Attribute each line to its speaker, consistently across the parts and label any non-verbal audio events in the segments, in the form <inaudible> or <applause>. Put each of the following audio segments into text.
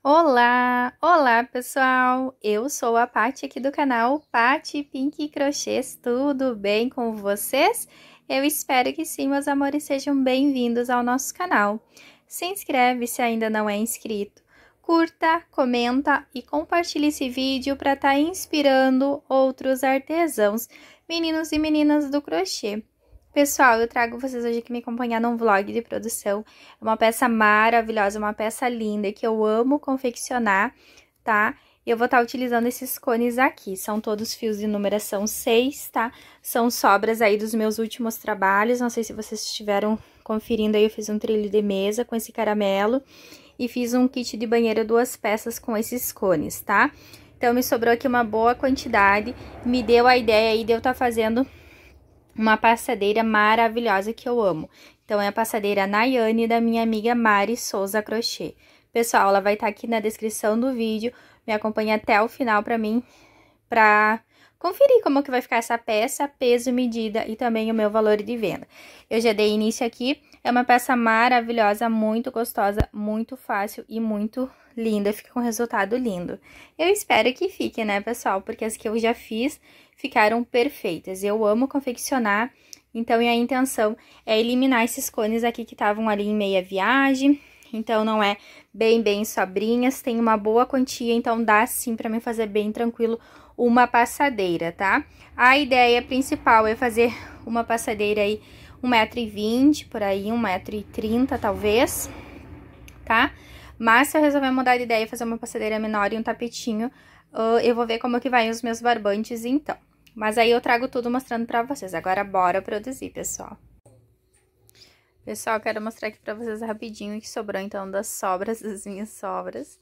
Speaker 1: Olá! Olá, pessoal! Eu sou a Paty aqui do canal Paty Pink Crochês. Tudo bem com vocês? Eu espero que sim, meus amores, sejam bem-vindos ao nosso canal. Se inscreve se ainda não é inscrito. Curta, comenta e compartilhe esse vídeo para estar tá inspirando outros artesãos, meninos e meninas do crochê. Pessoal, eu trago vocês hoje aqui me acompanhar num vlog de produção. É uma peça maravilhosa, uma peça linda que eu amo confeccionar, tá? Eu vou estar tá utilizando esses cones aqui, são todos fios de numeração 6, tá? São sobras aí dos meus últimos trabalhos, não sei se vocês estiveram conferindo aí, eu fiz um trilho de mesa com esse caramelo e fiz um kit de banheiro duas peças com esses cones, tá? Então, me sobrou aqui uma boa quantidade, me deu a ideia aí de eu estar tá fazendo uma passadeira maravilhosa que eu amo. Então, é a passadeira Nayane da minha amiga Mari Souza Crochê. Pessoal, ela vai estar tá aqui na descrição do vídeo, me acompanha até o final para mim, para conferir como que vai ficar essa peça, peso, medida e também o meu valor de venda. Eu já dei início aqui, é uma peça maravilhosa, muito gostosa, muito fácil e muito linda, fica com um resultado lindo. Eu espero que fique, né, pessoal, porque as que eu já fiz ficaram perfeitas. Eu amo confeccionar, então a intenção é eliminar esses cones aqui que estavam ali em meia viagem, então não é bem, bem sobrinhas, tem uma boa quantia, então dá sim para mim fazer bem tranquilo uma passadeira, tá? A ideia principal é fazer uma passadeira aí 1,20m, por aí, 1,30m talvez, tá? Mas se eu resolver mudar de ideia e fazer uma passadeira menor e um tapetinho, uh, eu vou ver como que vai os meus barbantes então. Mas aí eu trago tudo mostrando pra vocês. Agora bora produzir, pessoal. Pessoal, quero mostrar aqui pra vocês rapidinho o que sobrou então das sobras, <laughs> das minhas sobras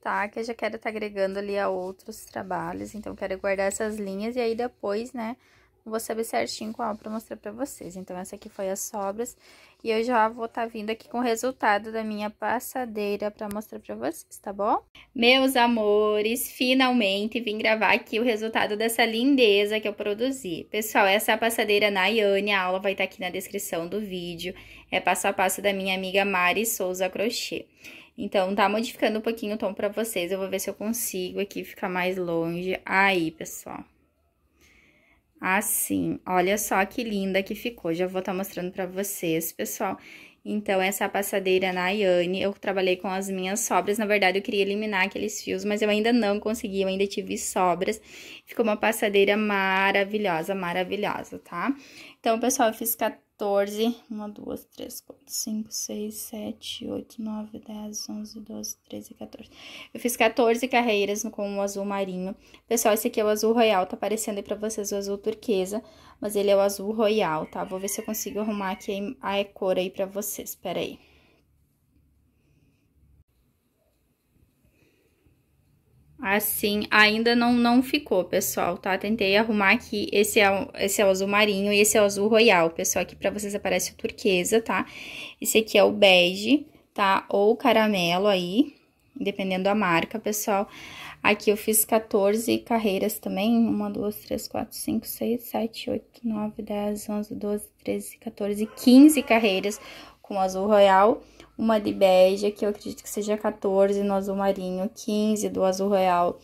Speaker 1: tá? Que eu já quero estar tá agregando ali a outros trabalhos, então quero guardar essas linhas e aí depois, né, vou saber certinho qual pra mostrar pra vocês. Então, essa aqui foi as sobras e eu já vou estar tá vindo aqui com o resultado da minha passadeira pra mostrar pra vocês, tá bom? Meus amores, finalmente vim gravar aqui o resultado dessa lindeza que eu produzi. Pessoal, essa é a passadeira Nayane, a aula vai estar tá aqui na descrição do vídeo. É passo a passo da minha amiga Mari Souza Crochê. Então, tá modificando um pouquinho o tom pra vocês. Eu vou ver se eu consigo aqui ficar mais longe. Aí, pessoal. Assim, olha só que linda que ficou. Já vou estar tá mostrando pra vocês, pessoal. Então, essa passadeira Nayane, eu trabalhei com as minhas sobras. Na verdade, eu queria eliminar aqueles fios, mas eu ainda não consegui, eu ainda tive sobras. Ficou uma passadeira maravilhosa, maravilhosa, tá? Então, pessoal, eu fiz 14, 1, 2, 3, 4, 5, 6, 7, 8, 9, 10, 11, 12, 13, 14. Eu fiz 14 carreiras com o azul marinho. Pessoal, esse aqui é o azul royal, tá aparecendo aí pra vocês o azul turquesa, mas ele é o azul royal, tá? Vou ver se eu consigo arrumar aqui a cor aí pra vocês, pera aí. Assim, ainda não, não ficou, pessoal, tá? Tentei arrumar aqui, esse é, o, esse é o azul marinho e esse é o azul royal, pessoal. Aqui pra vocês aparece o turquesa, tá? Esse aqui é o bege, tá? Ou caramelo aí, dependendo da marca, pessoal. Aqui eu fiz 14 carreiras também, 1, 2, 3, 4, 5, 6, 7, 8, 9, 10, 11, 12, 13, 14, 15 carreiras com azul royal uma de bege, que eu acredito que seja 14 no azul marinho, 15 do azul royal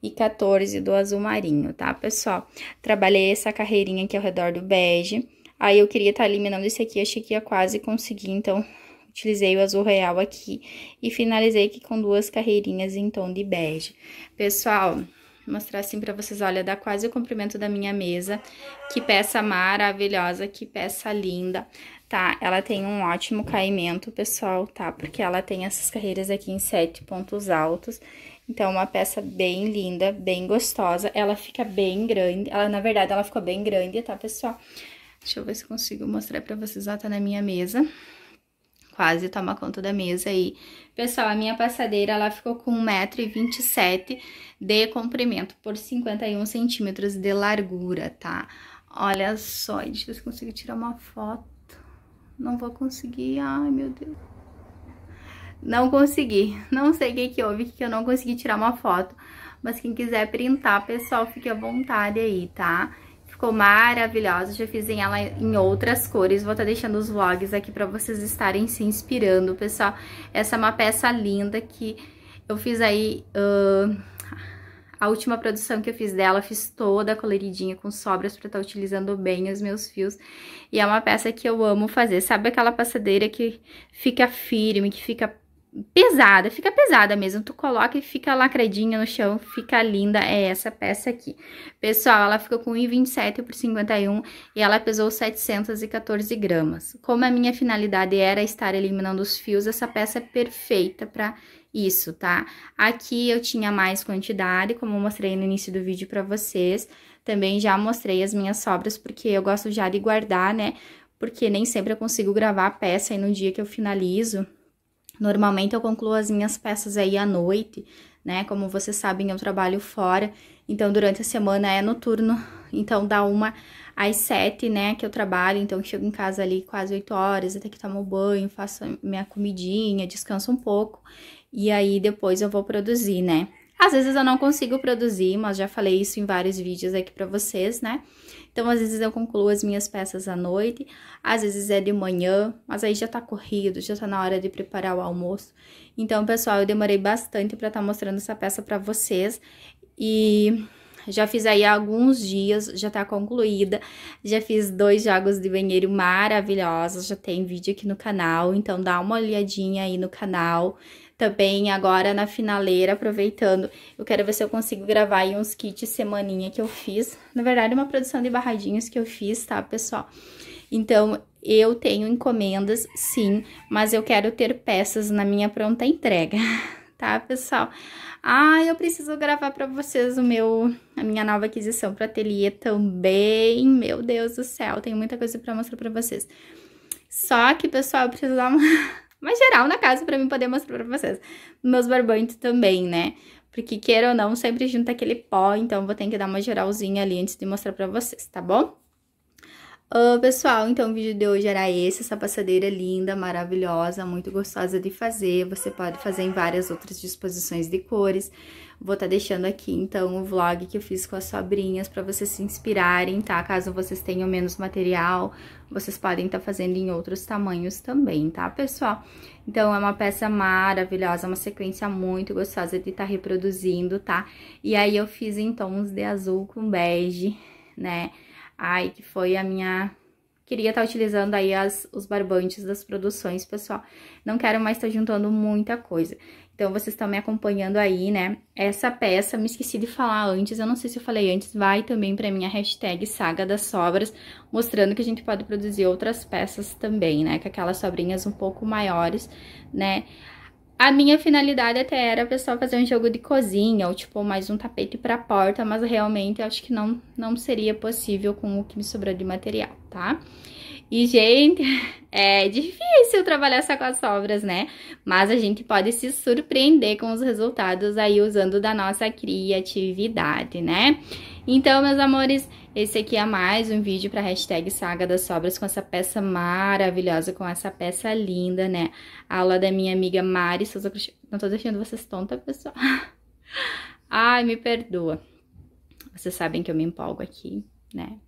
Speaker 1: e 14 do azul marinho, tá, pessoal? Trabalhei essa carreirinha aqui ao redor do bege, aí eu queria estar tá eliminando esse aqui, achei que ia quase conseguir, então utilizei o azul real aqui e finalizei aqui com duas carreirinhas em tom de bege. Pessoal, mostrar assim pra vocês, olha, dá quase o comprimento da minha mesa. Que peça maravilhosa, que peça linda tá? Ela tem um ótimo caimento, pessoal, tá? Porque ela tem essas carreiras aqui em sete pontos altos. Então, uma peça bem linda, bem gostosa. Ela fica bem grande. Ela, na verdade, ela ficou bem grande, tá, pessoal? Deixa eu ver se consigo mostrar pra vocês. Ela tá na minha mesa. Quase toma conta da mesa aí. Pessoal, a minha passadeira, ela ficou com 1,27m de comprimento por 51 centímetros de largura, tá? Olha só, deixa eu ver se consigo tirar uma foto. Não vou conseguir. Ai, meu Deus. Não consegui. Não sei o que, que houve, que eu não consegui tirar uma foto. Mas quem quiser printar, pessoal, fique à vontade aí, tá? Ficou maravilhosa. Já fiz ela em outras cores. Vou estar tá deixando os vlogs aqui pra vocês estarem se inspirando, pessoal. Essa é uma peça linda que eu fiz aí... Uh, a última produção que eu fiz dela, fiz toda coloridinha com sobras para estar tá utilizando bem os meus fios. E é uma peça que eu amo fazer. Sabe aquela passadeira que fica firme, que fica pesada, fica pesada mesmo. Tu coloca e fica lacradinha no chão, fica linda. É essa peça aqui. Pessoal, ela ficou com 1,27 por 51 e ela pesou 714 gramas. Como a minha finalidade era estar eliminando os fios, essa peça é perfeita para isso, tá? Aqui eu tinha mais quantidade, como eu mostrei no início do vídeo pra vocês. Também já mostrei as minhas sobras, porque eu gosto já de guardar, né? Porque nem sempre eu consigo gravar a peça aí no dia que eu finalizo. Normalmente eu concluo as minhas peças aí à noite, né? Como vocês sabem, eu trabalho fora, então durante a semana é noturno, então dá uma às sete, né, que eu trabalho, então chego em casa ali quase oito horas, até que tomo banho, faço minha comidinha, descanso um pouco, e aí depois eu vou produzir, né? Às vezes eu não consigo produzir, mas já falei isso em vários vídeos aqui pra vocês, né? Então, às vezes eu concluo as minhas peças à noite, às vezes é de manhã, mas aí já tá corrido, já tá na hora de preparar o almoço. Então, pessoal, eu demorei bastante pra estar tá mostrando essa peça pra vocês e já fiz aí alguns dias, já tá concluída. Já fiz dois jogos de banheiro maravilhosos, já tem vídeo aqui no canal, então dá uma olhadinha aí no canal também agora na finaleira, aproveitando, eu quero ver se eu consigo gravar aí uns kits semaninha que eu fiz. Na verdade, uma produção de barradinhos que eu fiz, tá, pessoal? Então, eu tenho encomendas, sim, mas eu quero ter peças na minha pronta entrega, <laughs> tá, pessoal? Ah, eu preciso gravar para vocês o meu, a minha nova aquisição para ateliê também. Meu Deus do céu, tenho muita coisa para mostrar para vocês. Só que, pessoal, eu preciso dar uma mais geral na casa para mim poder mostrar para vocês. Meus barbantes também, né? Porque queira ou não, sempre junta aquele pó, então vou ter que dar uma geralzinha ali antes de mostrar para vocês, tá bom? Uh, pessoal, então o vídeo de hoje era esse, essa passadeira linda, maravilhosa, muito gostosa de fazer. Você pode fazer em várias outras disposições de cores. Vou estar tá deixando aqui, então, o vlog que eu fiz com as sobrinhas para vocês se inspirarem, tá? Caso vocês tenham menos material, vocês podem estar tá fazendo em outros tamanhos também, tá, pessoal? Então, é uma peça maravilhosa, uma sequência muito gostosa de estar tá reproduzindo, tá? E aí, eu fiz em tons de azul com bege, né? Ai, que foi a minha... Queria estar tá utilizando aí as, os barbantes das produções, pessoal. Não quero mais estar tá juntando muita coisa. Então, vocês estão me acompanhando aí, né? Essa peça, me esqueci de falar antes, eu não sei se eu falei antes, vai também para minha hashtag Saga das Sobras, mostrando que a gente pode produzir outras peças também, né? Com aquelas sobrinhas um pouco maiores, né? A minha finalidade até era, pessoal, fazer um jogo de cozinha, ou tipo, mais um tapete pra porta, mas realmente eu acho que não, não seria possível com o que me sobrou de material, tá? E, gente, <laughs> é difícil trabalhar só com as sobras, né? Mas a gente pode se surpreender com os resultados aí usando da nossa criatividade, né? Então, meus amores, esse aqui é mais um vídeo para hashtag Saga das Sobras com essa peça maravilhosa, com essa peça linda, né? A aula da minha amiga Mari Souza Não tô deixando vocês tonta, pessoal. <laughs> Ai, me perdoa. Vocês sabem que eu me empolgo aqui, né?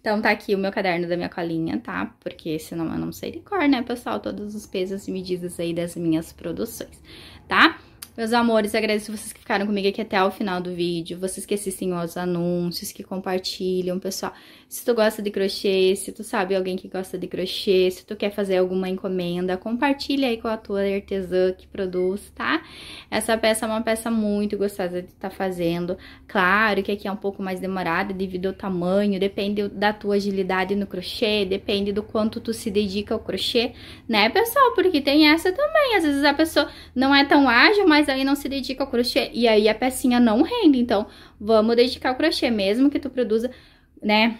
Speaker 1: Então, tá aqui o meu caderno da minha colinha, tá? Porque senão eu não sei de cor, né, pessoal? Todos os pesos e medidas aí das minhas produções, tá? Meus amores, agradeço vocês que ficaram comigo aqui até o final do vídeo, vocês que assistem aos anúncios, que compartilham, pessoal. Se tu gosta de crochê, se tu sabe alguém que gosta de crochê, se tu quer fazer alguma encomenda, compartilha aí com a tua artesã que produz, tá? Essa peça é uma peça muito gostosa de estar tá fazendo. Claro que aqui é um pouco mais demorada devido ao tamanho, depende da tua agilidade no crochê, depende do quanto tu se dedica ao crochê, né, pessoal? Porque tem essa também, às vezes a pessoa não é tão ágil, mas mas aí não se dedica ao crochê. E aí a pecinha não rende. Então, vamos dedicar ao crochê, mesmo que tu produza, né?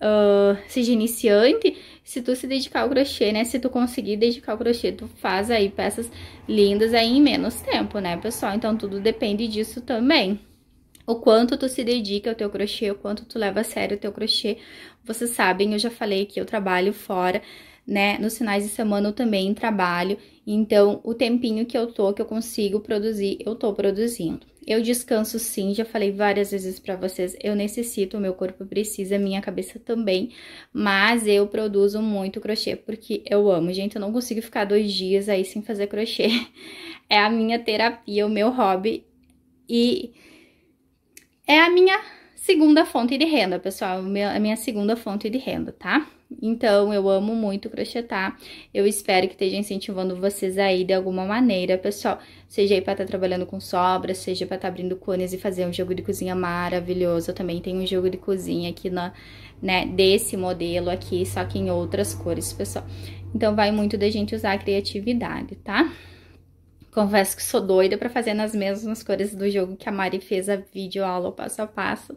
Speaker 1: Uh, seja iniciante, se tu se dedicar ao crochê, né? Se tu conseguir dedicar ao crochê, tu faz aí peças lindas aí em menos tempo, né, pessoal? Então, tudo depende disso também. O quanto tu se dedica ao teu crochê, o quanto tu leva a sério o teu crochê. Vocês sabem, eu já falei que eu trabalho fora, né? Nos finais de semana eu também trabalho. Então, o tempinho que eu tô, que eu consigo produzir, eu tô produzindo. Eu descanso sim, já falei várias vezes para vocês, eu necessito, o meu corpo precisa, minha cabeça também, mas eu produzo muito crochê porque eu amo. Gente, eu não consigo ficar dois dias aí sem fazer crochê. <laughs> É a minha terapia, o meu hobby e é a minha segunda fonte de renda, pessoal, a minha segunda fonte de renda, tá? Então, eu amo muito crochetar. Eu espero que esteja incentivando vocês aí de alguma maneira, pessoal. Seja aí para estar tá trabalhando com sobras, seja para estar tá abrindo cones e fazer um jogo de cozinha maravilhoso. Eu também tenho um jogo de cozinha aqui na, né, desse modelo aqui, só que em outras cores, pessoal. Então, vai muito da gente usar a criatividade, tá? Confesso que sou doida para fazer nas mesmas cores do jogo que a Mari fez a vídeo aula passo a passo.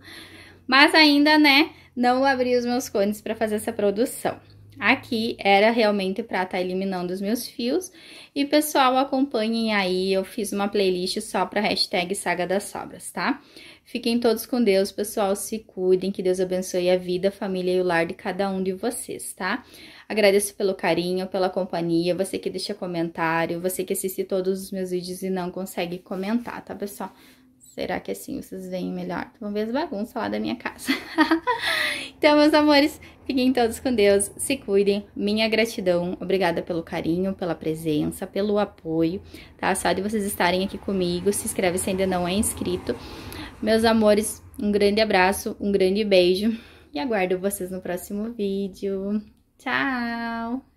Speaker 1: Mas ainda, né, não abri os meus cones para fazer essa produção. Aqui era realmente para estar tá eliminando os meus fios. E, pessoal, acompanhem aí, eu fiz uma playlist só para hashtag Saga das Sobras, tá? Fiquem todos com Deus, pessoal, se cuidem, que Deus abençoe a vida, a família e o lar de cada um de vocês, tá? Agradeço pelo carinho, pela companhia, você que deixa comentário, você que assiste todos os meus vídeos e não consegue comentar, tá, pessoal? Será que assim vocês veem melhor? Vão ver as bagunças lá da minha casa. <laughs> então, meus amores, fiquem todos com Deus, se cuidem. Minha gratidão, obrigada pelo carinho, pela presença, pelo apoio, tá? Só de vocês estarem aqui comigo, se inscreve se ainda não é inscrito. Meus amores, um grande abraço, um grande beijo e aguardo vocês no próximo vídeo. Tchau!